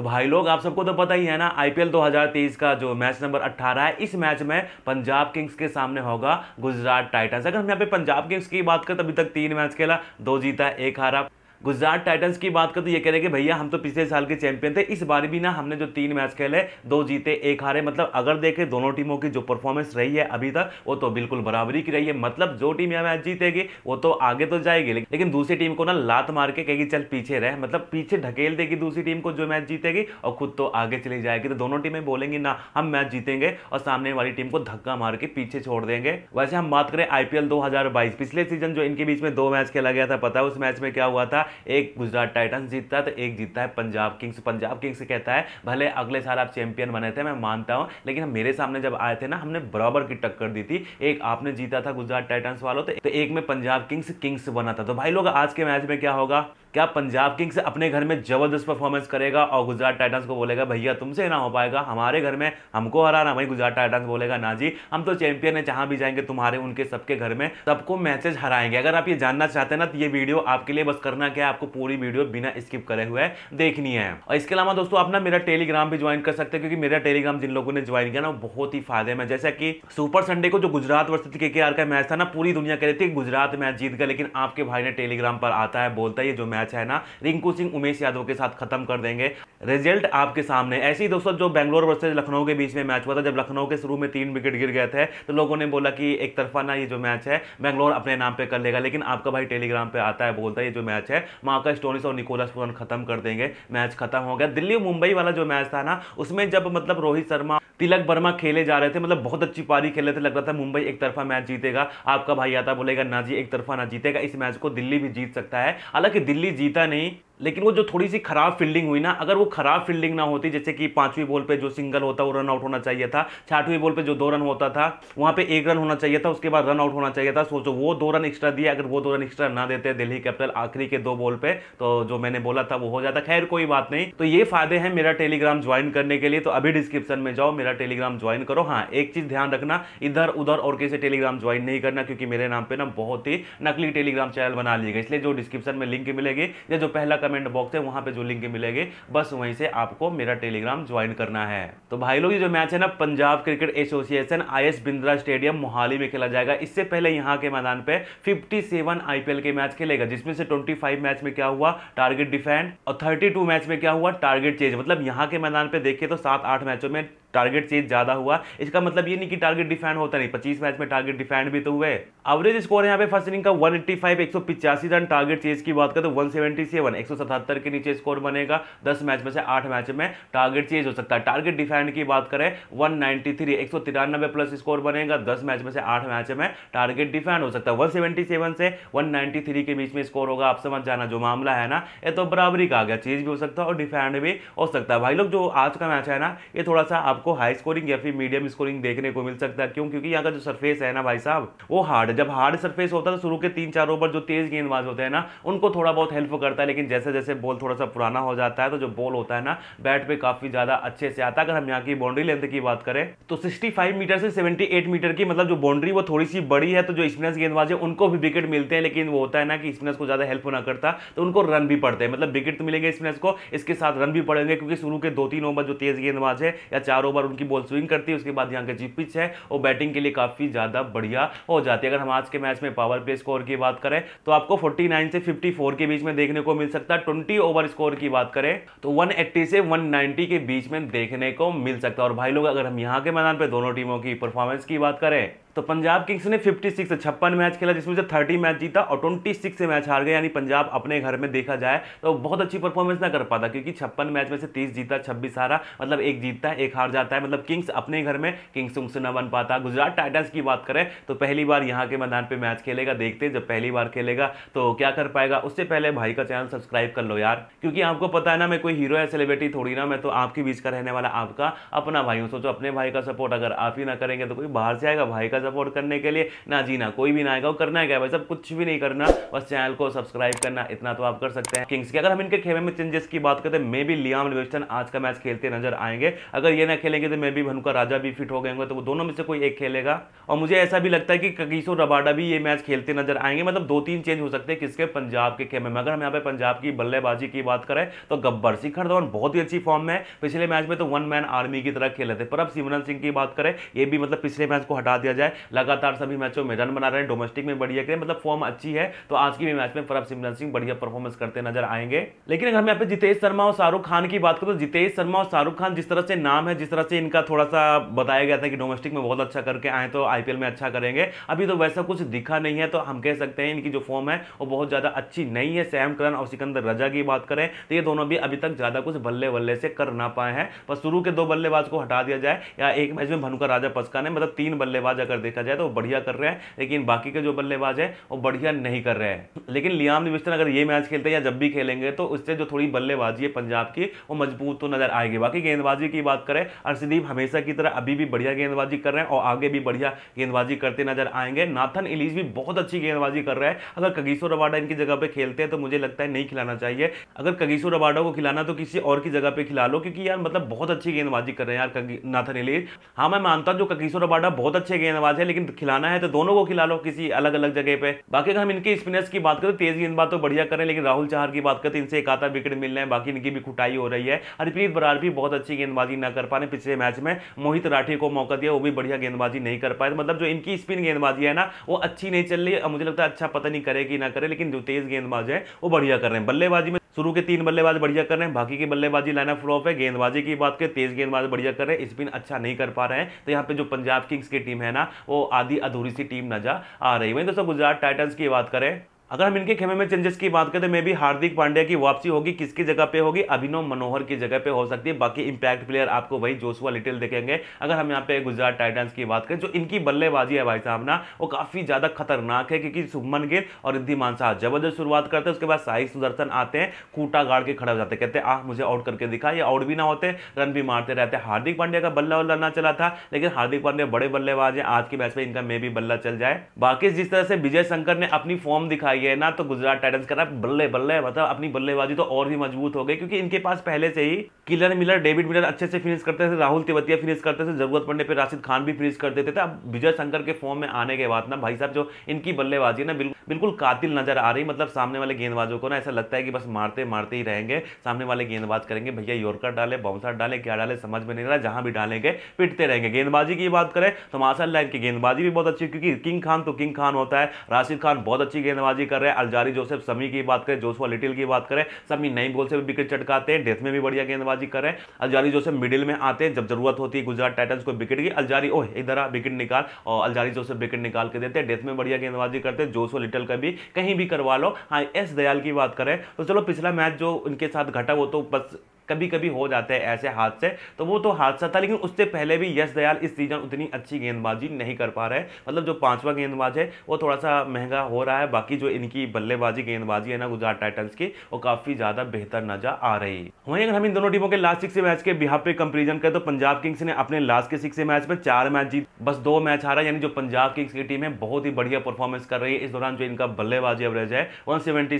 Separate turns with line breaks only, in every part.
तो भाई लोग, आप सबको तो पता ही है ना आईपीएल 2023 का जो मैच नंबर 18 है, इस मैच में पंजाब किंग्स के सामने होगा गुजरात टाइटंस अगर हम यहाँ पे पंजाब किंग्स की बात करें अभी तक तीन मैच खेला, दो जीता, एक हारा। गुजरात टाइटंस की बात करें तो ये कह रहे कि भैया, हम तो पिछले साल के चैंपियन थे, इस बार भी ना हमने जो तीन मैच खेले, दो जीते, एक हारे मतलब अगर देखें, दोनों टीमों की जो परफॉर्मेंस रही है अभी तक, वो तो बिल्कुल बराबरी की रही है। मतलब जो टीम यह मैच जीतेगी, वो तो आगे तो जाएगी, लेकिन दूसरी टीम को ना लात मार के कहेगी, चल पीछे रहे। मतलब पीछे ढकेल देगी दूसरी टीम को जो मैच जीतेगी और खुद तो आगे चली जाएगी। तो दोनों टीमें बोलेंगी, ना, हम मैच जीतेंगे और सामने वाली टीम को धक्का मार के पीछे छोड़ देंगे। वैसे हम बात करें आईपीएल 2022 पिछले सीज़न जो इनके बीच में दो मैच खेला गया था, पता है उस मैच में क्या हुआ था? एक गुजरात टाइटन्स जीतता है तो एक जीतता है पंजाब किंग्स। पंजाब किंग्स कहता है, भले अगले साल आप चैंपियन बने थे, मैं मानता हूँ, लेकिन मेरे सामने जब आए थे ना, हमने बराबर की टक्कर दी थी। एक आपने जीता था गुजरात टाइटन्स वालों तो एक में पंजाब किंग्स किंग्स बना था। तो भाई लोग, आज के मैच में क्या होगा? क्या पंजाब किंग्स अपने घर में ज़बरदस्त परफॉर्मेंस करेगा और गुजरात टाइटंस को बोलेगा, भैया, तुमसे ना हो पाएगा, हमारे घर में हमको हराना भाई गुजरात टाइटंस बोलेगा, ना जी, हम तो चैंपियन है, जहाँ भी जाएँगे तुम्हारे, उनके सबके घर में सबको मैसेज हराएँगे। अगर आप ये जानना चाहते हैं ना तो ये वीडियो आपके लिए बस करना क्या आपको पूरी वीडियो बिना स्किप करे हुए देखनी है। और इसके अलावा दोस्तों, आप ना मेरा टेलीग्राम भी ज्वाइन कर सकते हैं, क्योंकि मेरा टेलीग्राम जिन लोगों ने ज्वाइन किया ना बहुत ही फ़ायदे में, जैसा कि सुपर संडे को जो गुजरात वर्सेज के का मैच था ना, पूरी दुनिया कह रही थी गुजरात मैच जीत गया, लेकिन आपके भाई ने टेलीग्राम पर आता है, बोलता है जो मैच है ना? रिंकू सिंह उमेश यादव के साथ खत्म कर देंगे। रिज़ल्ट आपके सामने। ऐसे ही दोस्तों, जो बैंगलोर वर्सेज लखनऊ के बीच में मैच हुआ था, जब लखनऊ के शुरू में तीन विकेट गिर गए थे तो लोगों ने बोला कि एक तरफा ना ये जो मैच है, बैंगलोर अपने नाम पे कर लेगा। लेकिन आपका भाई टेलीग्राम पे आता है, बोलता है ये जो मैच है मार्का स्टोनिस और निकोलस पुरन खत्म कर देंगे। मैच खत्म हो गया। दिल्ली मुंबई वाला जो मैच था ना, उसमें जब मतलब रोहित शर्मा तिलक वर्मा खेले जा रहे थे मतलब बहुत अच्छी पारी खेले थे, लग रहा था मुंबई एक तरफा मैच जीतेगा। आपका भाई आता बोलेगा, ना जी एक तरफा ना जीतेगा, इस मैच को दिल्ली भी जीत सकता है। हालाँकि दिल्ली जीता नहीं लेकिन वो जो थोड़ी सी खराब फील्डिंग हुई ना, अगर वो खराब फील्डिंग ना होती, जैसे कि पांचवी बॉल पे जो सिंगल होता, वो रन आउट होना चाहिए था, छठवीं बॉल पे जो दो रन होता था, वहाँ पे एक रन होना चाहिए था, उसके बाद रन आउट होना चाहिए था सोचो वो दो रन एक्स्ट्रा दिए, अगर वो दो रन एक्स्ट्रा ना देते दिल्ली कैपिटल आखिरी के दो बॉल पे तो जो मैंने बोला था, वो हो जाता। खैर, कोई बात नहीं। तो ये फ़ायदे हैं मेरा टेलीग्राम ज्वाइन करने के लिए तो अभी डिस्क्रिप्शन में जाओ, मेरा टेलीग्राम ज्वाइन करो। हाँ एक चीज़ ध्यान रखना इधर उधर और किसी टेलीग्राम ज्वाइन नहीं करना, क्योंकि मेरे नाम पर ना बहुत ही नकली टेलीग्राम चैनल बना लिएगा इसलिए जो डिस्क्रिप्शन में लिंक मिलेगी, या जो पहला कमेंट बॉक्स है, वहाँ पे जो लिंक मिलेगी, बस वहीं से आपको मेरा टेलीग्राम ज्वाइन करना है। तो भाई लोग, ये जो मैच है ना, Punjab cricket association I Bindra stadium Mohali में खेला जाएगा। इससे पहले यहाँ के मैदान पे 57 आईपीएल के मैच खेलेगा, जिसमें से 25 मैच में क्या हुआ? टारगेट डिफेंड और 32 मैच में क्या हुआ? टारगेट चेंज मतलब यहाँ के मैदान पे देखिए तो सात आठ मैचों में टारगेट चेंज ज़्यादा हुआ। इसका मतलब ये नहीं कि टारगेट डिफेंड होता नहीं। 25 मैच में टारगेट डिफेंड भी तो हुए। एवरेज स्कोर यहाँ पे फ़र्स्ट इनिंग का 185 185 रन टारगेट चेज की बात करें तो 177 177 के नीचे स्कोर बनेगा। 10 मैच में से 8 मैच में टारगेट चेंज हो सकता है। टारगेट डिफेंड की बात करें 193 193 प्लस स्कोर बनेगा। 10 मैच में से 8 मैच में टारगेट डिफेंड हो सकता है। 177 से 193 के बीच में स्कोर होगा। आप समझ जाना जो मामला है ना, ये तो बराबरी का आ गया। चेंज भी हो सकता है और डिफेंड भी हो सकता है। भाई लोग, जो आज का मैच है ना, ये थोड़ा सा आप आपको हाई स्कोरिंग या फिर मीडियम स्कोरिंग देखने को मिल सकता है। क्यों? क्योंकि यहाँ का जो सरफेस है ना भाई साहब, वो हार्ड जब हार्ड सरफेस होता है तो शुरू के तीन चार ओवर जो तेज गेंदबाज होते हैं ना, उनको थोड़ा बहुत हेल्प करता है, लेकिन जैसे जैसे बॉल थोड़ा सा पुराना हो जाता है तो जो बॉल होता है ना बैट पे काफ़ी ज़्यादा अच्छे से आता है। अगर हम यहाँ की बाउंड्री लेंथ की बात करें तो सिक्सटी मीटर से सेवेंटी मीटर की मतलब जो बाउंड्री वो थोड़ी सी बड़ी है तो जो स्पिनर्स गेंदबाज है, उनको भी विकेट मिलते हैं, लेकिन वो होता है ना कि स्पिनर्स को ज़्यादा हेल्प ना करता तो उनको रन भी पड़ते हैं। मतलब विकेट तो मिलेंगे स्पिनर्स को, इसके साथ रन भी पड़ेंगे, क्योंकि शुरू के दो तीन ओवर जो तेज गेंदबाज है, या चार ओवर उनकी बॉल स्विंग करती है, उसके बाद यहाँ का जी पिच है वो बैटिंग के लिए काफ़ी ज़्यादा बढ़िया हो जाती है। अगर हम आज के मैच में पावर प्ले स्कोर की बात करें तो आपको 49 से 54 के बीच में देखने को मिल सकता है। 20 ओवर स्कोर की बात करें तो 180 से 190 के बीच में देखने को मिल सकता है। और भाई लोग, अगर हम यहाँ के मैदान पर दोनों टीमों की परफॉर्मेंस की बात करें तो पंजाब किंग्स ने 56 छप्पन मैच खेला, जिसमें से 30 मैच जीता और 26 से मैच हार गए। यानी पंजाब अपने घर में देखा जाए तो बहुत अच्छी परफॉर्मेंस ना कर पाता, क्योंकि छप्पन मैच में से 30 जीता 26 हारा मतलब एक जीतता है, एक हार जाता है। मतलब किंग्स अपने घर में किंग्स उनसे न बन पाता। गुजरात टाइटंस की बात करें तो पहली बार यहाँ के मैदान पर मैच खेलेगा, देखते जब पहली बार खेलेगा तो क्या कर पाएगा। उससे पहले भाई का चैनल सब्सक्राइब कर लो यार, क्योंकि आपको पता है ना, मैं कोई हीरो या सेलिब्रिटी थोड़ी ना मैं तो आपके बीच का रहने वाला, आपका अपना भाई हूँ। सोचो, अपने भाई का सपोर्ट अगर आप ही ना करेंगे तो कोई बाहर से आएगा, भाई का सपोर्ट करने के लिए। ना जी ना कोई भी ना आएगा, वो करना है क्या भाई? सब कुछ भी नहीं करना, बस चैनल को सब्सक्राइब करना, इतना तो आप कर सकते हैं। किंग्स की, अगर हम इनके खेमे में चेंजेस की बात करते हैं मे भी लियाम लिविस्टन आज का मैच खेलते नज़र आएँगे। अगर ये ना खेलेंगे तो मे भी भनु का राजा भी फिट हो गए तो वो दोनों में से कोई एक खेलेगा। और मुझे ऐसा भी लगता है कि ककीसो रबाडा भी ये मैच खेलते नज़र आएँगे। मतलब दो तीन चेंज हो सकते हैं किसके पंजाब के खेमे में। अगर हम यहाँ पे पंजाब की बल्लेबाजी की बात करें तो गब्बर शिखर धवन बहुत ही अच्छी फॉर्म में पिछले मैच में तो वन मैन आर्मी की तरह खेले थे। पर अब सिमरन सिंह की बात करें, ये भी मतलब पिछले मैच को हटा दिया जाए। लगातार सभी मैचों में रन बना रहे हैं डोमेस्टिक में बढ़िया करें मतलब फॉर्म अच्छी है तो आज की भी मैच में परब सिमरन सिंह बढ़िया परफॉर्मेंस करते नज़र आएँगे। लेकिन अगर पे जितेश शर्मा और शाहरुख खान की बात करें तो जितेश शर्मा और शाहरुख खान जिस तरह से नाम है, जिस तरह से इनका थोड़ा सा बताया गया था कि डोमेस्टिक में बहुत अच्छा करके आए तो आईपीएल में अच्छा करेंगे। अभी तो वैसा कुछ दिखा नहीं है तो हम कह सकते हैं इनकी जो फॉर्म है, वो बहुत ज़्यादा अच्छी नहीं है। सैम करन और सिकंदर रजा की बात करें तो ये दोनों भी अभी तक ज़्यादा कुछ बल्ले बल्ले से कर ना पाए हैं। पर शुरू के दो बल्लेबाज को हटा दिया जाए, या एक मैच में भनुका राजा पसका ने मतलब तीन बल्लेबाज अगर देखा जाए तो बढ़िया कर रहे हैं, लेकिन बाकी के जो बल्लेबाज है, वो बढ़िया नहीं कर रहे हैं। लेकिन लियाम लिविस्टन अगर ये मैच खेलते हैं या जब भी खेलेंगे तो उससे जो थोड़ी बल्लेबाजी है पंजाब की, वो मज़बूत तो नज़र आएगी। बाकी गेंदबाजी की बात करें अर्षदीप हमेशा की तरह अभी भी बढ़िया गेंदबाजी कर रहे हैं और आगे भी बढ़िया गेंदबाजी करते नज़र आएँगे। नाथन इलीज भी बहुत अच्छी गेंदबाजी कर रहे हैं। अगर कगीसो रबाडा इनकी जगह पर खेलते हैं तो मुझे लगता है नहीं खिलाना चाहिए। अगर कगीसो रबाडा को खिलाना तो किसी और की जगह पे खिला लो, क्योंकि यार मतलब बहुत अच्छी गेंदबाजी कर रहे हैं यार नाथन इलीज हाँ मैं मानता हूँ जो कगीसो रबाडा बहुत अच्छे गेंदबाज है, लेकिन खिलाना है तो दोनों को खिला लो किसी अलग अलग जगह पे। बाकी अगर हम इनके स्पिनर्स की बात करें तेज गेंदबाज तो बढ़िया करें, लेकिन राहुल चाहर की बात करते इनसे एक आता विकेट मिल रहे हैं, बाकी इनकी भी खुटाई हो रही है। हरप्रीत बरार भी बहुत अच्छी गेंदबाजी न कर पाए, पिछले मैच में मोहित राठी को मौका दिया, वो भी बढ़िया गेंदबाजी नहीं कर पाए। मतलब जो इनकी स्पिन गेंदबाजी है ना, वो अच्छी नहीं चल रही मुझे लगता है अच्छा पता नहीं करेगी ना करे, लेकिन जो तेज गेंदबाज है, वो बढ़िया कर रहे हैं। बल्लेबाजी में शुरू के तीन बल्लेबाज बढ़िया कर रहे हैं, बाकी की बल्लेबाजी लाइनअप फ्लॉप है, गेंदबाजी की बात करें, तेज गेंदबाज बढ़िया कर रहे हैं स्पिन अच्छा नहीं कर पा रहे हैं। तो यहाँ पे जो पंजाब किंग्स की टीम है ना वो आधी अधूरी सी टीम नज़र आ रही वहीं दोस्तों, गुजरात टाइटन्स की बात करें अगर हम इनके खेमे में चेंजेस की बात करें तो मे भी हार्दिक पांड्या की वापसी होगी। किसकी जगह पे होगी? अभिनव मनोहर की जगह पे हो सकती है। बाकी इंपैक्ट प्लेयर आपको वही जोशुआ लिटिल देखेंगे। अगर हम यहाँ पे गुजरात टाइटन्स की बात करें, जो इनकी बल्लेबाजी है भाई साहब ना, वो काफ़ी ज़्यादा खतरनाक है, क्योंकि सुमन गिल और रिद्धिमान शाह ज़बरदस्त शुरुआत करते हैं, उसके बाद साई सुदर्शन आते हैं, कूटा गाड़ के खड़े हो जाते कहते हैं आ मुझे आउट करके दिखा, ये आउट भी ना होते रन भी मारते रहते हार्दिक पांड्या का बल्ला वल्ला ना चला था, लेकिन हार्दिक पांड्या बड़े बल्लेबाज है। आज की मैच में इनका मे भी बल्ला चल जाए। बाकी जिस तरह से विजय शंकर ने अपनी फॉर्म दिखाई है ना तो गुजरात टाइटन्स रहा है बल्ले बल्ले मतलब अपनी बल्लेबाजी तो और भी मज़बूत हो गई, क्योंकि इनके पास पहले से ही किलर मिलर डेविड मिलर अच्छे से फिनिश करते थे राहुल तिवतिया फिनिश करते थे, ज़रूरत पड़ने पर राशिद खान भी फिनिश कर देते थे अब विजय शंकर के फॉर्म में आने के बाद ना भाई साहब, जो इनकी बल्लेबाजी ना, बिल्कुल कातिल नज़र आ रही मतलब सामने वाले गेंदबाजों को ना ऐसा लगता है कि बस मारते मारते ही रहेंगे, सामने वाले गेंदबाज करेंगे, भैया योरकर डाले बाउंसर डाले, क्या डाले, समझ में नहीं रहा, जहाँ भी डालेंगे, पिटते रहेंगे। गेंदबाजी की बात करें तो माशाला इनकी गेंदबाजी भी बहुत अच्छी, क्योंकि किंग खान तो किंग खान होता है राशिद खान बहुत अच्छी गेंदबाजी कर रहे हैं। अलजारी, जोसेफ, समी की बात करें, जोसुआ लिटिल की बात करें, समी नई बॉल से भी विकेट चटकाते हैं, डेथ में भी बढ़िया गेंदबाजी करें अलजारी, जोसेफ मिडिल में आते हैं, जब ज़रूरत होती है गुजरात टाइटन्स को विकेट की, अलजारी, ओह, इधर आ, विकेट निकाल, और अलजारी, जोसेफ विकेट निकाल के देते हैं, डेथ में बढ़िया गेंदबाजी करते हैं। जोसुआ लिटिल का भी, कहीं भी करवा लो। हाँ एस दयाल की बात करें तो चलो पिछला मैच जो उनके साथ घटा वो तो बस कभी कभी हो जाते हैं ऐसे हादसे तो वो तो हादसा था, लेकिन उससे पहले भी यश दयाल इस सीज़न उतनी अच्छी गेंदबाजी नहीं कर पा रहे मतलब जो पांचवा गेंदबाज है, वो थोड़ा सा महँगा हो रहा है, बाकी जो इनकी बल्लेबाजी, गेंदबाजी है ना गुजरात टाइटन्स की, वो काफ़ी ज़्यादा बेहतर नज़र आ रही है। वहीं अगर हम इन दोनों टीमों के लास्ट सिक्स मैच के बिहार पे कंपेरिजन करें तो पंजाब किंग्स ने अपने लास्ट के सिक्स मैच में चार मैच जीत, बस दो मैच हारा, यानी जो पंजाब किंग्स की टीम है, बहुत ही बढ़िया परफॉर्मेंस कर रही है। इस दौरान जो इनका बल्लेबाजी एवरेज है, वन सेवेंटी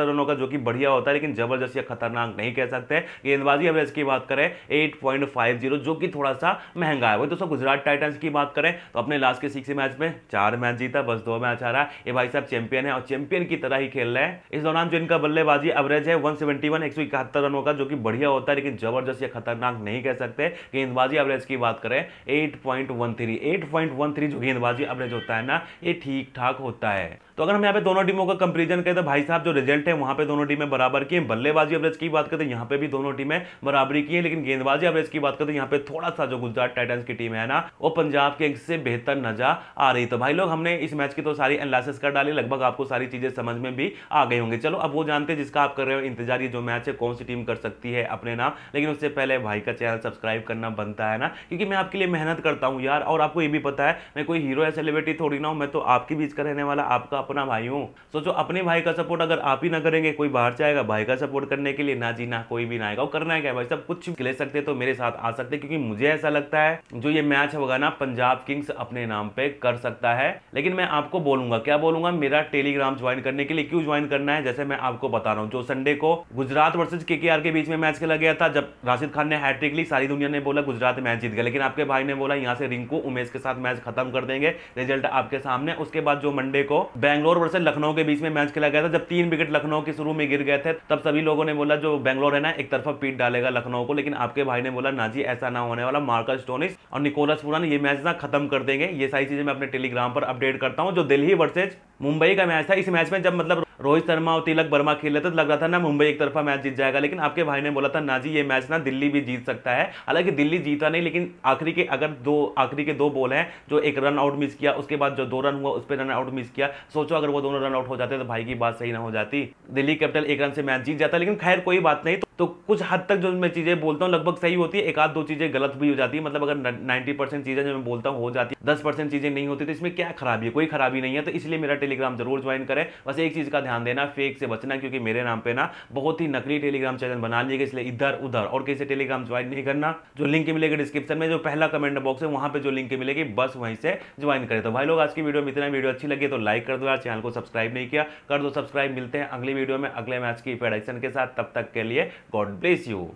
रनों का जो कि बढ़िया होता है, लेकिन ज़बरदस्त या खतरनाक नहीं कह सकते गेंदबाजी। एवरेज की बात करें 8.50 जो कि थोड़ा सा महँगा है। वही दोस्तों, गुजरात टाइटंस की बात करें तो अपने लास्ट के सिक्स मैच में चार मैच जीता, बस दो मैच आ रहा है ये भाई साहब चैंपियन है और चैंपियन की तरह ही खेल रहे हैं। इस दौरान जो इनका बल्लेबाजी एवरेज है वन सेवेंटी रनों का, जो कि बढ़िया होता है, लेकिन ज़बरदस्त या खतरनाक नहीं कह सकते। गेंदबाजी एवरेज की बात करें एट जो गेंदबाजी एवरेज होता है ना, ये ठीक ठाक होता है। तो अगर हम यहाँ पे दोनों टीमों का कंपेरिजन करें तो भाई साहब जो रिज़ल्ट है, वहाँ पे दोनों टीमें बराबर की बल्लेबाजी एवरेज की बात करें तो यहाँ पे भी दोनों टीमें बराबरी की है, लेकिन गेंदबाजी एवरेज की बात करें तो यहाँ पे थोड़ा सा जो गुजरात टाइटन्स की टीम है ना, वो पंजाब के से बेहतर नज़र आ रही तो भाई लोग, हमने इस मैच की तो सारी एनालिसिस कर डाली, लगभग आपको सारी चीज़ें समझ में भी आ गई होंगी। चलो, अब वो जानते हैं जिसका आप कर रहे हो इंतज़ार, ये जो मैच है, कौन सी टीम कर सकती है अपने नाम। लेकिन उससे पहले भाई का चैनल सब्सक्राइब करना बनता है ना, क्योंकि मैं आपके लिए मेहनत करता हूँ यार। और आपको ये भी पता है, मैं कोई हीरो या सेलिब्रिटी थोड़ी ना हूँ, मैं तो आपके बीच का रहने वाला, आपका अपना भाई हूँ। सोचो, अपने भाई का सपोर्ट अगर आप ही ना करेंगे, कोई बाहर से आएगा भाई का सपोर्ट करने के लिए, ना जी ना कोई भी ना आएगा। वो करना है क्या भाई? सब कुछ ले सकते तो मेरे साथ आ सकते क्योंकि मुझे ऐसा लगता है, जो ये मैच होगा ना, पंजाब किंग्स अपने नाम पे कर सकता है। लेकिन मैं आपको बोलूँगा, क्या बोलूँगा? मेरा टेलीग्राम ज्वाइन करने के लिए क्यों ज्वाइन करना है? जैसे मैं आपको बता रहा हूँ, जो संडे को गुजरात वर्सेज के के बीच में मैच खेला गया था, जब राशिद खान ने हैट्रिक ली, सारी दुनिया ने बोला गुजरात मैच जीत गया। लेकिन आपके भाई ने बोला, यहाँ से रिंकू उमेश के साथ मैच खत्म कर देंगे। रिज़ल्ट आपके सामने, उसके बाद जो मंडे को बैंगलोर वर्सेज लखनऊ के बीच में मैच खेला गया था। जब तीन विकेट लखनऊ के शुरू में गिर गए थे, तब सभी लोगों ने बोला, जो बैंगलोर है ना, एक तरफा पीट डालेगा लखनऊ को। लेकिन आपके भाई ने बोला नाजी ऐसा ना होने वाला। मार्कस स्टोनिस और निकोलस पुरान ये मैच ना खत्म कर देंगे। ये सारी चीज़ें मैं अपने टेलीग्राम पर अपडेट करता हूँ, जो दिल्ली वर्सेज मुंबई का मैच था। इस मैच में जब मतलब रोहित शर्मा और तिलक वर्मा खेल रहे थे। तो लग रहा था ना मुंबई एक तरफा मैच जीत जाएगा, लेकिन आपके भाई ने बोला था, ना जी, ये मैच ना दिल्ली भी जीत सकता है। हालाँकि दिल्ली जीता नहीं, लेकिन आखिरी के अगर दो, आखिरी के दो बॉल हैं, जो एक रन आउट मिस किया, उसके बाद जो दो रन हुआ, उस पर रन आउट मिस किया, सोचो अगर वो दोनों रन आउट हो जाते तो भाई की बात सही ना हो जाती। दिल्ली कैपिटल एक रन से मैच जीत जाता, लेकिन खैर कोई बात नहीं तो कुछ हद तक जो मैं चीज़ें बोलता हूँ, लगभग सही होती है। एक आध दो चीज़ें गलत भी हो जाती है। मतलब अगर नाइन्टी परसेंट चीज़ें जो मैं बोलता हूँ, हो जाती है। दस परसेंट चीज़ें नहीं होती तो इसमें क्या खराबी है? कोई खराबी नहीं है। तो इसलिए मेरा टेलीग्राम ज़रूर ज्वाइन करें। बस एक चीज़ का ध्यान देना फेक से बचना, क्योंकि मेरे नाम पर ना बहुत ही नकली टेलीग्राम चैनल बना लिए इसलिए इधर उधर और किसी टेलीग्राम ज्वाइन नहीं करना? जो लिंक मिलेगा डिस्क्रिप्शन में, जो पहला कमेंट बॉक्स है, वहाँ पर जो लिंक मिलेगी, बस वहीं से ज्वाइन करें। तो भाई लोग, आज की वीडियो में इतना वीडियो अच्छी लगी तो लाइक कर दो यार। चैनल को सब्सक्राइब नहीं किया, कर दो सब्सक्राइब मिलते हैं अगली वीडियो में, अगले मैच की प्रेडिक्शन के साथ। तब तक के लिए गॉड ब्लेस यू